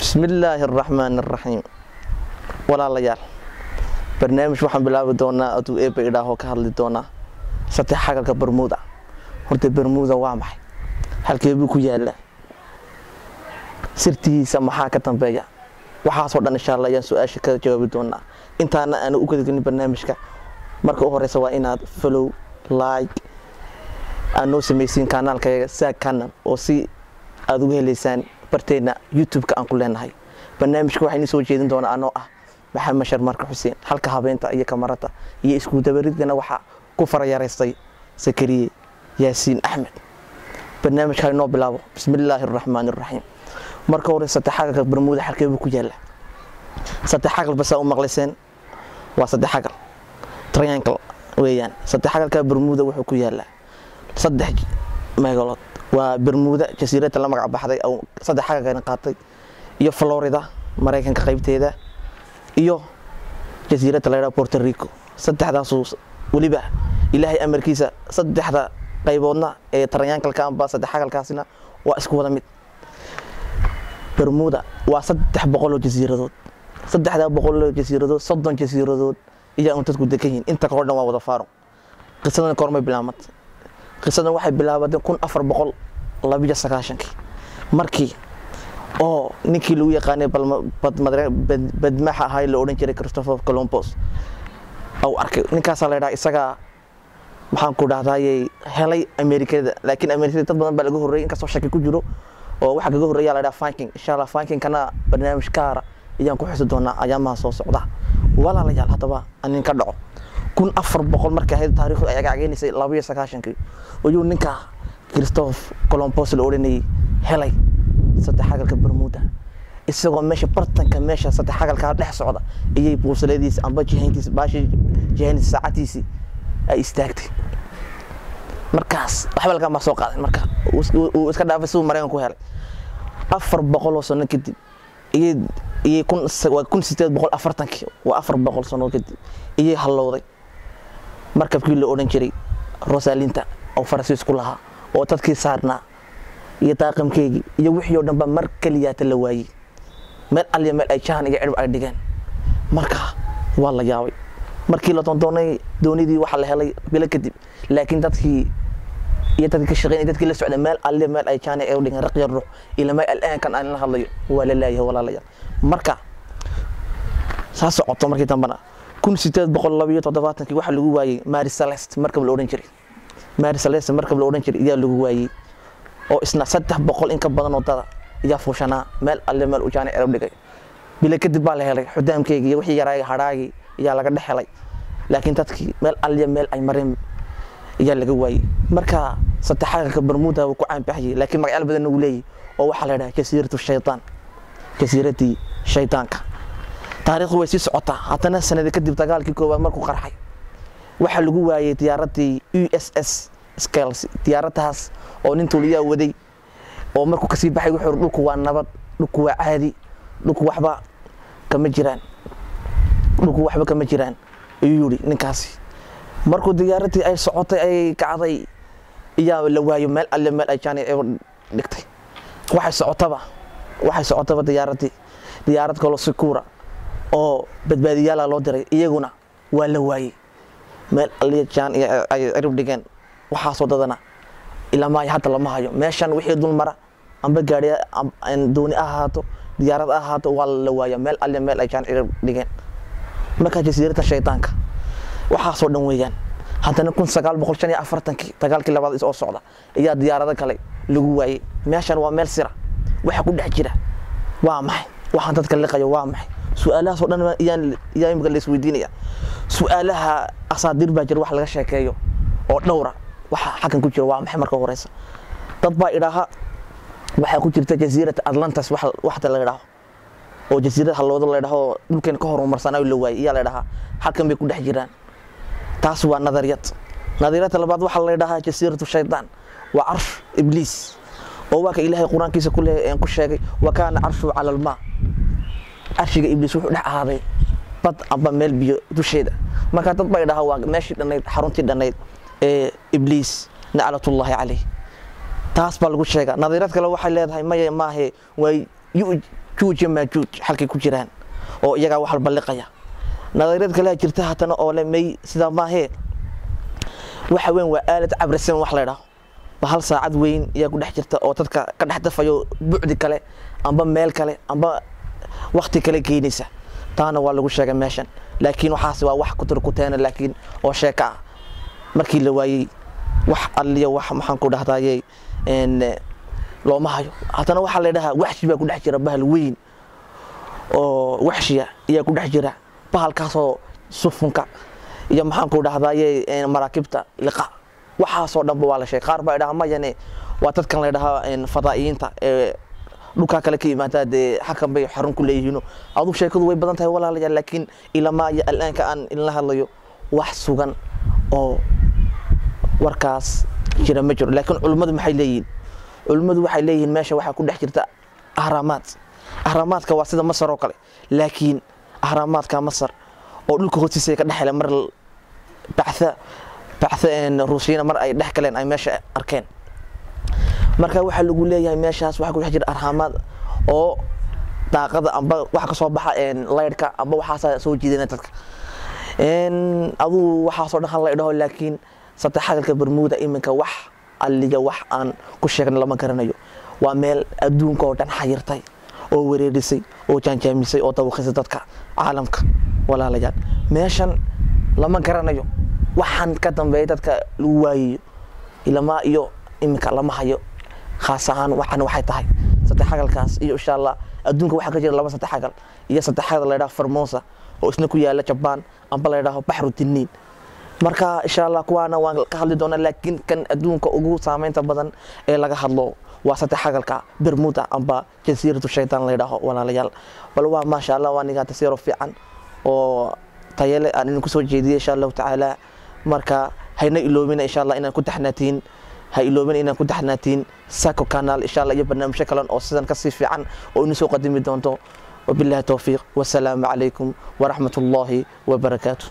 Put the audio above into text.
bismillaahi araxmaan araxiim walaalayaal barnaamij waxaan bilaabi doonaa aduu eeba idhaahoo ka hadli doonaa. Saddex xagalka bermuuda horta bermuuda waa maxay? Halkee buu ku yaallaa? Sirtihiisa maxaa ka dambeeya? Waxaasoo dhan insha alla ayaan su'aasha ka jawaabi doonaa. Intaana aana u gadagelin barnaamijka. Marka u horeysa waa inaad follow like aad noo samaysiin kanaalkayaga saag kanal oo si aada uga helaysaan barteena youtube-ka aan ku leenahay. Barnaamijka waxaa inii soo jeedin doonaa anoo ah maxamed sharmarka xuseen halka habeenta iyo kamarada iyo iskudabaridkana waxaa ku farayaraystay sakariye yaasiin axmed. Barnaamijka inoo bilaabo bismillaahi araxmaan araxiim marka hore saddex xagalka bermuuda xalkee buu ku yaalla saddex xagal basaa u maqlayseen waa saddex xagal. Triangle weeyaan. Saddex xagalka bermuuda wuxuu ku yaallaa saddex meegalood waa bermuuda jasiiradda la magac baxday saddex xagalkan qaatay iyo florida maraykanka qaybteeda iyo jasiiradda laydhaha borto rico. Saddexdaasuu weliba ilaahay amarkiisa saddexda qayboodna ee amba saddex xagalkaasina waa isku wada mid. Bermuuda waa saddex boqoloo jasiiradood. Saddexdaa boqoloo jasiiradood soddon jasiiradood iyaa un dadku degan yihiin. Inta kaloo dhan waa wada faaro. Qisadan kormay bilaamata qisadan waxay bilaabatay markii oo ninkii lagu yaqaanay badmaxa ahaa la odhan jiray christopher colombos au arkay ninkaasaa la ydhaha isagaa maxaan ku dhahdaayey helay amerikada laakiin amerikada dad badan baa laga horreyay inkastoo shaki ku jiro oo waxaa kaga horreeya la dhaha fanking insha allah fankingkana barnaamij kaara ayaan ku xusi doonaa ayaamaha soo socda. Walaalayaal haddaba anin dhaco kun afar boqol markay ahayd taarikhdu ay agacgeynaysay labayo sagaashankii ayuu ninka christophe colombos la odhanayay helay saddex xagalka bermuuda isagoo meesha bartanka meesha saddex xagalkaa dhex socda iyay buusaladiisa amba jihayntiisa baashi jihayntiisa saacadiisii ay istaagtay. Markaas waxba laga maa soo qaaday. Marka uu iska dhaafay siduu maraykan ku helay. Afar boqoloo sano kadib iyay kun sideed boqol afartankii waa afar boqol sano kadib iyay hallowday markabkii la odhan jiray rosalinta oo faransiisku lahaa oo dadkii saarnaa iyo daaqamkeygii iyo wixii oo dhanba mar keliyaata la waayey meel aliya meel ay jahan iyo cirib ay dhigeen. Marka waa la yaabay. Markii la doondoonay doonidii waxaa la helay bilo kadib laakiin dadkii iyo dadkii ka shaqeynay dadkii la socday meel aliya meel ay jahan ay dhigeen raqya ruux ilamay al'aankan aan la hadlayo waa la laayahay walaalayaal marka saa socoto markii dambana kun sideed boqol labayo toddobaatankii waxaa lagu waayey mari celest markab la odhan jiray. Mari celest markab la odhan jiray iyaa lagu waayey oo isna saddex boqol in ka badan oo dada iyaa fuushanaa meel alle meel ujaana cirab dhigay. Bila kadib baa la helay xudaamkeygii iyo wixii yaraay hadhaagii iyaa laga dhex helay. Laakiin dadkii meel alliya meel ay mareen iyaa laga waayey marka saddex xagalka bermuuda wuu ku caanbaxayay laakiin magacyaal badanna wuu leeyahy oo waxaa la yidhaha jasiiratu shaytaan. Jasiiradii shaydaanka taariikhdu way sii socotaa haddana sanada kadib dagaalkii koowaad markuu qarxay waxaa lagu waayey diyaaradii u s s scales diyaaraddaas oo nin tuuliyaa waday oo markuu ka sii baxay wuxuu dhulku waa nabad dhulku waa caadi dhulku waxba kama jiraan dhulku waxba kama jiraan ayuu yidhi ninkaasi. Markuu diyaaradii ay socotay ay kacday iyaa la waayo meel alle meel ay jaani dhigtay. Waxay socotaba waxay socotaba diyaaradii diyaarad kaloo sikuura oo badbaadiyaala loo diray iyaguna waa la waayey. Meel aliya jaan iyo ay cirib dhigeen waxaasoo dadana. Ilama hadda lama hayo. Meeshan wixii dul amba gaari dooni ah ahaato diyaarad ah ahaato waa la waaya. Meel alle meel ay cirib dhigeen. Markaa jasiirada shaydaanka waxaasoo dhan weeyaan. Haddana kun sagaal boqol shan iyo afartankii dagaalkii labaad is socda ayaa diyaarado kale lagu waayey. Meeshan waa meel sira waxa ku dhex jira. Waa maxay? Waxaan dadka liqayo waa maxay su'aalahaasoo dhan yaa imika la isweydiinaya. Su'aalaha asaadiir baa jira wax laga sheekeeyo oo dhowra waxa xakan ku jira waa maxay marka horeysa? Dad baa idhaaha waxaa ku jirta jasiirata atlantis waxta la idhaaho. Oo jasiirad halloodo la idhaho dhulkeen ka horumarsanayo la waayey iyaa la idhahaa halkan bay ku dhex jiraan. Taas waa nadariyad. Nadariyadda labaad waxaa la idhahaa jasiiratu shaydaan waa carsh ibliis. Oo waa ilaahay qur'aankiisa ku sheegay wa kaana carshuhu cala carshiga ibliis wuxuu dhex ahaaday bad amba meel biyo dusheeda. Marka dad baa idhaha waa meeshii dhannayd xaruntii dhannayd ee ibliis naclatullaahi caleyh taas baa lagu sheegaa. Nadiirad kale waxay leedahay maya maahe waa juuj iyo maajuuj halkay ku jiraan oo iyagaa wax balliqaya nadariyad kalea jirta haddana oo le may sidaa maahee waxa weyn waa aalad cabrisan wax la idhaho ba hal saacad weyn ayaa ku dhex jirta oo dadka ka dhex dafayo bucdi kale amba meel kale amba wakti kale keenaysa taana waa lagu sheegay meeshan. Laakiin waxaas waa wax kuturkuteena laakiin oo sheeka ah. Markii la waayey wax alliyo wax maxaan ku dhahdaye looma hayo haddana waxaa la dhahaa waxshi baa ku dhex jira bahal weyn oo waxshiya ayaa ku dhex jira. Bahalkaasoo sufunka iyo maxaan ku dhahdaye maraakibta liqa. Waxaasoo dhanba waa la sheegay. Qaar baa idhaha mayane waa dadkan la dhahaa fadaa'iyiinta ee dhulkaa kale ka yimaada dee xakan bay xarun ku leeyihiino aduu sheekadu way badan tahay walaalayaal laakiin ilamaa iyo alaanka aan idinla hadlayo wax sugan oo warkaas jira ma jiro. Laakiin culimmadu maxay leeyihiin? Culimmadu waxay leeyihiin meesha waxaa ku dhex jirta ahraamaad. Ahraamaadka waa sida masar oo kale. Laakiin ahraamaadka masar oo dhulka hoostiisa ka dhexela mar bactha ruushiyana mar ay dhex galeen ay meesha arkeen marka waxaa lagu leeyahay meeshaas waxaa ku jira arhaamaad oo daaqada amba waxa ka baxa laydhka amba waxaasa soo jiidana dadka. Aduu waxaasoo dhan hal la idhaho laakiin saddexagalka bermuuda iminka wax alliga wax aan ku sheegna lama garanayo. Waa meel adduunka oo dhan xayirtay oo wareerisay oo jaanjaamisay oo dawaqisay dadka caalamka walaalayaal. Meeshan lama garanayo waxaan ka dambeeya dadka lagu waayayo ilamaa iyo iminka lama hayo khaas ahaan waxan waxay tahay saddexagalkaas iyo insha allah adduunka waxaa ka jira laba saddexagal iyo saddexagal la ydhaho formosa oo isna ku yaalla jabaan amba la ydhaho baxru tiniin. Marka insha allah kuwaana waan ka hadli doonaa laakiin kan adduunka ugu saameynta badan ee laga hadlo waa saddexagalka bermuda amba jasiiratu shaytaan la ydhaho walaalayaal. Bal waa maasha allah waa nigaa tasiiro fiican oo tayale aan idinku soo jeediyay insha allahu tacaala. Marka hayna iloobina insha allah inaan ku taxnaatiin ha iloobin inaan ku taxnaatiin sako canal. Insha allah iyo barnaamijyo kalen oo sidan ka sii fiican oo inu soo qadimi doonto. Wabillahi towfiiq wasalaamu calaykum waraxmat ullaahi wabarakaatu